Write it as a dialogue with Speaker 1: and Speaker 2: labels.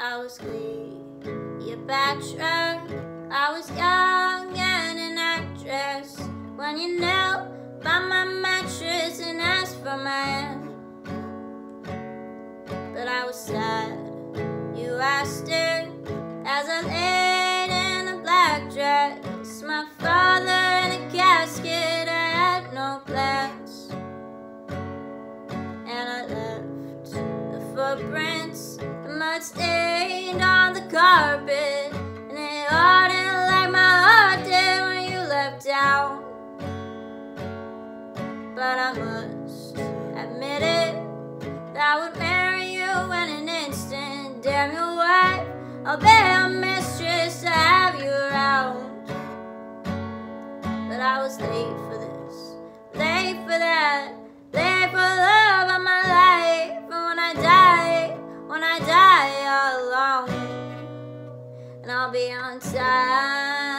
Speaker 1: I was clean. You backtrack. I was young and an actress when you knelt by my mattress and asked for my hand. But I was sad. You asked her as I laid in a black dress. My father in a casket. I had no plans, and I left the footprints, the stained on the carpet, and it hardened like my heart did when you left town. But I must admit it, that I would marry you in an instant. Damn your wife, I'll be a mistress to have you around. But I was late for this, late for that, and I'll be on time.